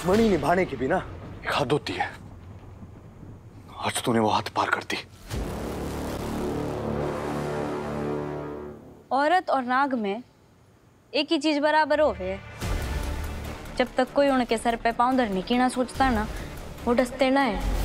दुश्मनी निभाने की भी ना एक हद होती है। आज तूने वो हाथ पार कर दी। औरत और नाग में एक ही चीज़ बराबर हो है जब तक कोई उनके सर पे पाँव धरने की ना सोचता ना, वो डसते ना है।